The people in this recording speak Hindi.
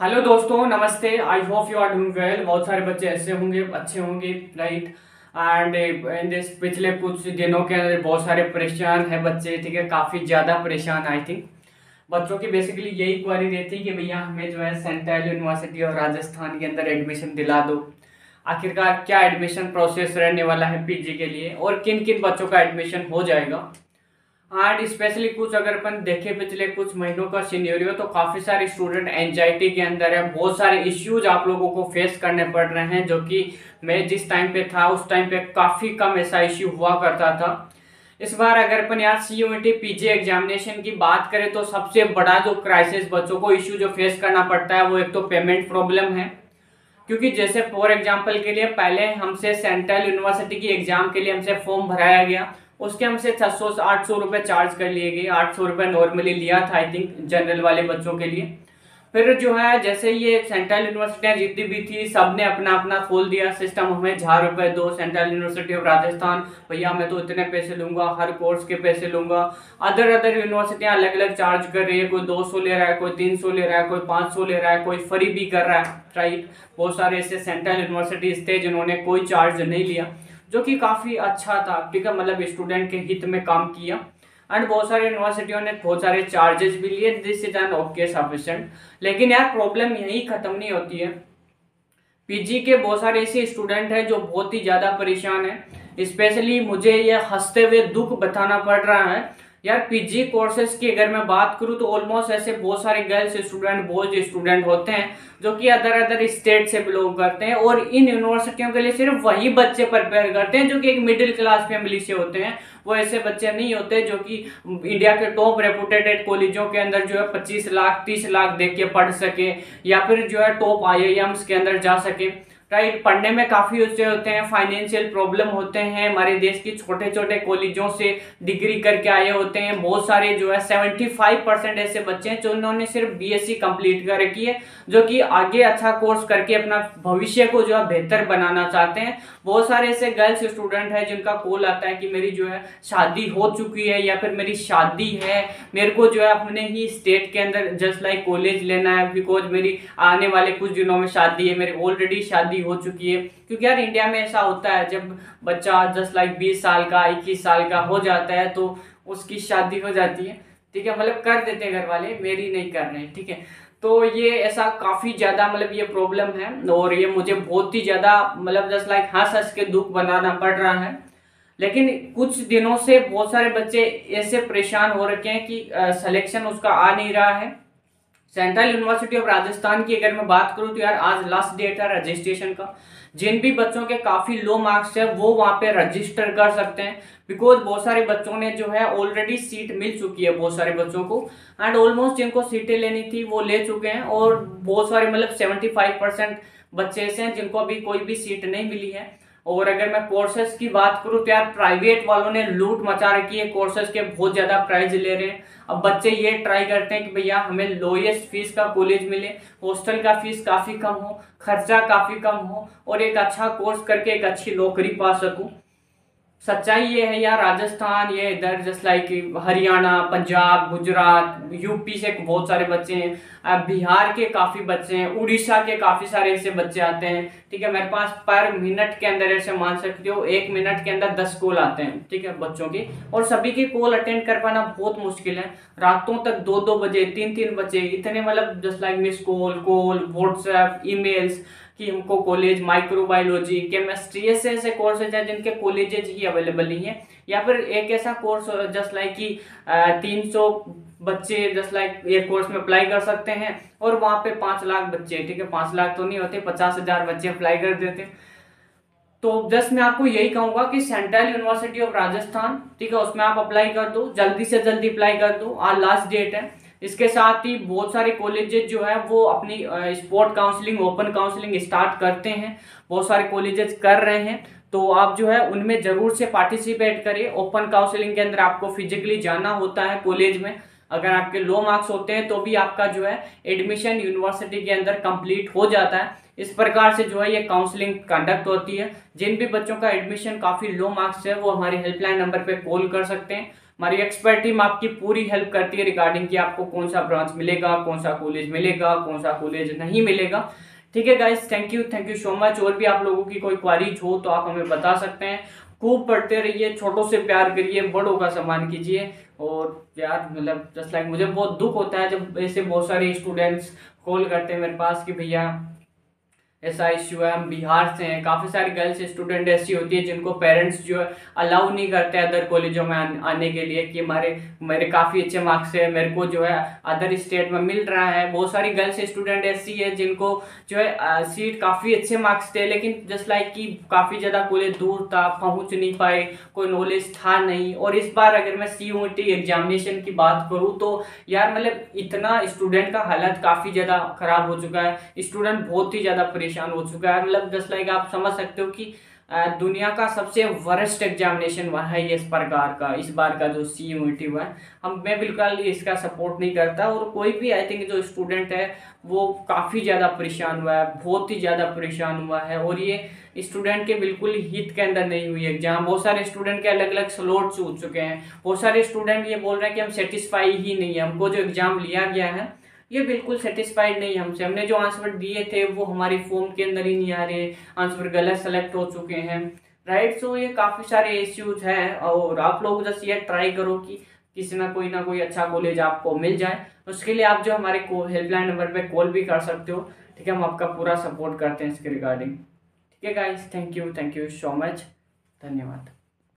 हेलो दोस्तों, नमस्ते। I hope you are doing well बहुत सारे बच्चे ऐसे होंगे, अच्छे होंगे राइट एंड इन दिस पिछले कुछ दिनों के अंदर बहुत सारे परेशान हैं बच्चे, ठीक है? काफ़ी ज़्यादा परेशान आई थिंक बच्चों की बेसिकली यही क्वारी रहती कि भैया, हमें जो है सेंट्रल यूनिवर्सिटी और राजस्थान के अंदर एडमिशन दिला दो। आखिरकार क्या एडमिशन प्रोसेस रहने वाला है पीजी के लिए? और किन किन बच्चों का एडमिशन हो जाएगा? एंड स्पेशली कुछ अगर अपन देखें पिछले कुछ महीनों का सीनियरियो तो काफ़ी सारे स्टूडेंट एंजाइटी के अंदर है। बहुत सारे इश्यूज़ आप लोगों को फेस करने पड़ रहे हैं, जो कि मैं जिस टाइम पे था, उस टाइम पे काफ़ी कम ऐसा इश्यू हुआ करता था। इस बार अगर अपन यार सी यू पीजी एग्जामिनेशन की बात करें तो सबसे बड़ा जो क्राइसिस बच्चों को इश्यू जो फेस करना पड़ता है, वो एक तो पेमेंट प्रॉब्लम है। क्योंकि जैसे फॉर एग्ज़ाम्पल के लिए पहले हमसे सेंट्रल यूनिवर्सिटी की एग्ज़ाम के लिए हमसे फॉर्म भराया गया। उसके हमसे छह सौ, आठ सौ रुपये चार्ज कर लिए गए। आठ सौ रुपये नॉर्मली लिया था आई थिंक जनरल वाले बच्चों के लिए। फिर जो है, जैसे ये सेंट्रल यूनिवर्सिटियाँ जितनी भी थी सबने अपना अपना खोल दिया सिस्टम हमें। हज़ार रुपये दो सेंट्रल यूनिवर्सिटी ऑफ़ राजस्थान भैया, मैं तो इतने पैसे लूँगा, हर कोर्स के पैसे लूँगा। अदर अदर यूनिवर्सिटियाँ अलग अलग चार्ज कर रही है। कोई दो सौ ले रहा है, कोई तीन सौ ले रहा है, कोई पाँच सौ ले रहा है, कोई फ्री भी कर रहा है राइट बहुत सारे ऐसे सेंट्रल यूनिवर्सिटीज थे जिन्होंने कोई चार्ज नहीं लिया। जो कि काफ़ी अच्छा था। ठीक है मतलब स्टूडेंट के हित में काम किया। एंड बहुत सारे यूनिवर्सिटियों ने बहुत सारे चार्जेस भी लिए। This is an okay sufficient लेकिन यार प्रॉब्लम यही खत्म नहीं होती है। पीजी के बहुत सारे ऐसे स्टूडेंट हैं जो बहुत ही ज़्यादा परेशान है। स्पेशली मुझे यह हँसते हुए दुख बताना पड़ रहा है। यार पीजी कोर्सेज की अगर मैं बात करूँ तो ऑलमोस्ट ऐसे बहुत सारे गर्ल्स स्टूडेंट बॉयज़ स्टूडेंट होते हैं, जो कि अदर अदर स्टेट से बिलोंग करते हैं और इन यूनिवर्सिटियों के लिए सिर्फ़ वही बच्चे प्रिपेयर करते हैं, जो कि एक मिडिल क्लास फैमिली से होते हैं। वो ऐसे बच्चे नहीं होते जो कि इंडिया के टॉप रेपुटेटेड कॉलेजों के अंदर जो है पच्चीस लाख, तीस लाख देख के पढ़ सके या फिर जो है टॉप आई के अंदर जा सके। राइट, पढ़ने में काफ़ी ऊँचे होते हैं फाइनेंशियल प्रॉब्लम होते हैं, हमारे देश की छोटे छोटे कॉलेजों से डिग्री करके आए होते हैं, बहुत सारे जो है 75 परसेंट ऐसे बच्चे हैं जो उन्होंने सिर्फ़ बीएससी कंप्लीट कर रखी है, जो कि आगे अच्छा कोर्स करके अपना भविष्य को जो है बेहतर बनाना चाहते हैं। बहुत सारे ऐसे गर्ल्स स्टूडेंट हैं जिनका कॉल आता है कि मेरी जो है शादी हो चुकी है या फिर मेरी शादी है, मेरे को जो है अपने ही स्टेट के अंदर जस्ट लाइक कॉलेज लेना है बिकॉज़ मेरी आने वाले कुछ दिनों में शादी है, मेरी ऑलरेडी शादी शादी हो चुकी है। क्योंकि यार इंडिया में ऐसा होता है, जब बच्चा जस्ट लाइक बीस साल का, इक्कीस साल का हो जाता है तो उसकी शादी हो जाती है। ठीक है मतलब कर देते हैं घर वाले मेरी नहीं कर रहे ठीक है। तो ये ऐसा काफ़ी ज़्यादा मतलब ये प्रॉब्लम है और ये मुझे बहुत ही ज़्यादा मतलब जस्ट लाइक हंस हंस के दुख बनाना पड़ रहा है। लेकिन कुछ दिनों से बहुत सारे बच्चे ऐसे परेशान हो रखे हैं कि सिलेक्शन उसका आ नहीं रहा है। सेंट्रल यूनिवर्सिटी ऑफ़ राजस्थान की अगर मैं बात करूँ तो यार आज लास्ट डेट है रजिस्ट्रेशन का। जिन भी बच्चों के काफ़ी लो मार्क्स है, वो वहाँ पे रजिस्टर कर सकते हैं। बिकॉज़ बहुत सारे बच्चों ने जो है ऑलरेडी सीट मिल चुकी है बहुत सारे बच्चों को। एंड ऑलमोस्ट जिनको सीटें लेनी थी, वो ले चुके हैं। और बहुत सारे मतलब सेवेंटी फाइव परसेंट बच्चे ऐसे हैं जिनको अभी कोई भी सीट नहीं मिली है। और अगर मैं कोर्सेज की बात करूँ तो यार प्राइवेट वालों ने लूट मचा रखी है कोर्सेज के बहुत ज़्यादा प्राइस ले रहे हैं। अब बच्चे ये ट्राई करते हैं कि भैया हमें लोएस्ट फ़ीस का कॉलेज मिले हॉस्टल का फ़ीस काफ़ी कम हो, खर्चा काफ़ी कम हो और एक अच्छा कोर्स करके एक अच्छी नौकरी पा सकूँ। सच्चाई ये है यार, राजस्थान, ये इधर just like Haryana, Punjab, Gujarat UP से बहुत सारे बच्चे हैं। बिहार के काफ़ी बच्चे हैं, उड़ीसा के काफ़ी सारे ऐसे बच्चे आते हैं। ठीक है, मेरे पास पर मिनट के अंदर ऐसे मान सकते हो, एक मिनट के अंदर दस कॉल आते हैं, ठीक है, बच्चों की। और सभी की कॉल अटेंड कर पाना बहुत मुश्किल है। रातों तक दो दो बजे तीन तीन बजे, इतने मतलब just like miss call call WhatsApp emails कि हमको कॉलेज माइक्रोबायोलॉजी केमिस्ट्री ऐसे ऐसे कोर्सेज हैं जिनके कॉलेजेज ही अवेलेबल नहीं है। या फिर एक ऐसा कोर्स जस्ट लाइक कि तीन सौ बच्चे जस्ट लाइक एक कोर्स में अप्लाई कर सकते हैं और वहाँ पे पाँच लाख बच्चे ठीक है? पाँच लाख तो नहीं होते, पचास हज़ार बच्चे अप्लाई कर देते हैं। तो जस्ट मैं आपको यही कहूँगा कि सेंट्रल यूनिवर्सिटी ऑफ़ राजस्थान ठीक है? उसमें आप अप्लाई कर दो, जल्दी से जल्दी अप्लाई कर दो। आज लास्ट डेट है। इसके साथ ही बहुत सारे कॉलेजेस जो है, वो अपनी sport counselling open counselling start करते हैं। बहुत सारे कॉलेजेस कर रहे हैं। तो आप जो है, उनमें ज़रूर से पार्टिसिपेट करिए। ओपन काउंसलिंग के अंदर आपको फिजिकली जाना होता है कॉलेज में। अगर आपके लो मार्क्स होते हैं तो भी आपका जो है एडमिशन यूनिवर्सिटी के अंदर कंप्लीट हो जाता है। इस प्रकार से जो है, ये काउंसलिंग कंडक्ट होती है। जिन भी बच्चों का एडमिशन काफ़ी लो मार्क्स है, वो हमारी हेल्पलाइन नंबर पे कॉल कर सकते हैं। हमारी एक्सपर्ट टीम आपकी पूरी हेल्प करती है रिगार्डिंग कि आपको कौन सा ब्रांच मिलेगा, कौन सा कॉलेज मिलेगा, कौन सा कॉलेज नहीं मिलेगा। ठीक है guys thank you thank you so much और भी आप लोगों की कोई क्वारीज हो तो आप हमें बता सकते हैं। खूब पढ़ते रहिए, छोटों से प्यार करिए, बड़ों का सम्मान कीजिए। और यार मतलब जस्ट लाइक मुझे बहुत दुख होता है जब ऐसे बहुत सारे स्टूडेंट्स कॉल करते हैं मेरे पास कि भैया ऐसा इश्यू है हम बिहार से हैं। काफ़ी सारी गर्ल्स स्टूडेंट ऐसी होती है जिनको पेरेंट्स जो है अलाउ नहीं करते अदर कॉलेजों में आने के लिए कि हमारे, मेरे काफ़ी अच्छे मार्क्स है, मेरे को जो है अदर स्टेट में मिल रहा है। बहुत सारी गर्ल्स स्टूडेंट ऐसी है जिनको जो है सीट काफ़ी अच्छे मार्क्स थे, लेकिन जस्ट लाइक कि काफ़ी ज़्यादा कॉलेज दूर था पहुँच नहीं पाए, कोई नॉलेज था नहीं। और इस बार अगर मैं सी एग्जामिनेशन की बात करूँ तो यार मतलब इतना स्टूडेंट का हालत काफ़ी ज़्यादा ख़राब हो चुका है। स्टूडेंट बहुत ही ज़्यादा परेशान हो चुका है। मतलब जस्ट लाइक आप समझ सकते हो कि दुनिया का सबसे वरस्ट एग्जामिनेशन हुआ है इस प्रकार का, इस बार का जो सी यूनिटी हुआ है। हम, मैं बिल्कुल इसका सपोर्ट नहीं करता और कोई भी आई थिंक जो स्टूडेंट है, वो काफ़ी ज़्यादा परेशान हुआ है, बहुत ही ज़्यादा परेशान हुआ है और ये स्टूडेंट के बिल्कुल हित के अंदर नहीं हुई एग्ज़ाम बहुत सारे स्टूडेंट के अलग अलग स्लोट छूट चुके हैं। बहुत सारे स्टूडेंट ये बोल रहे हैं कि हम सेटिस्फाई ही नहीं है। हमको जो एग्ज़ाम लिया गया है ये बिल्कुल सेटिस्फाइड नहीं हमसे। हमने जो आंसर दिए थे, वो हमारी फॉर्म के अंदर ही नहीं आ रहे। आंसर गलत सेलेक्ट हो चुके हैं। राइट सो ये काफ़ी सारे इश्यूज़ हैं और आप लोग जस्ट ये ट्राई करो कि किसी ना कोई ना कोई अच्छा कॉलेज आपको मिल जाए। उसके लिए आप जो हमारे हेल्पलाइन नंबर पे कॉल भी कर सकते हो। ठीक है? हम आपका पूरा सपोर्ट करते हैं इसके रिगार्डिंग ठीक है guys thank you thank you so much धन्यवाद।